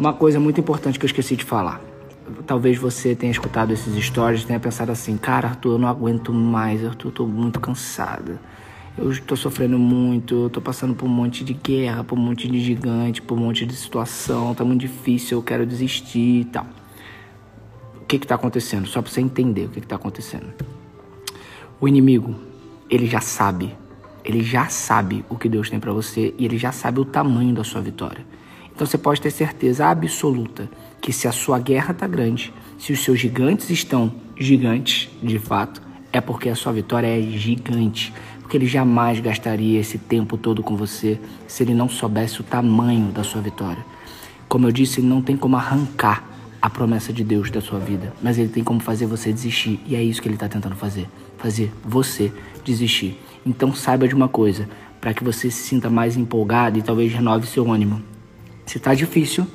Uma coisa muito importante que eu esqueci de falar. Talvez você tenha escutado esses stories e tenha pensado assim, cara, Arthur, eu não aguento mais, Arthur, eu tô muito cansada. Eu estou sofrendo muito, eu tô passando por um monte de guerra, por um monte de gigante, por um monte de situação, tá muito difícil, eu quero desistir e tal. O que que tá acontecendo? Só para você entender o que que tá acontecendo. O inimigo, ele já sabe, ele já sabe o que Deus tem para você e ele já sabe o tamanho da sua vitória. Então você pode ter certeza absoluta que se a sua guerra tá grande, se os seus gigantes estão gigantes, de fato, é porque a sua vitória é gigante. Porque ele jamais gastaria esse tempo todo com você se ele não soubesse o tamanho da sua vitória. Como eu disse, ele não tem como arrancar a promessa de Deus da sua vida, mas ele tem como fazer você desistir. E é isso que ele está tentando fazer: fazer você desistir. Então saiba de uma coisa, para que você se sinta mais empolgado e talvez renove seu ânimo. Se está difícil,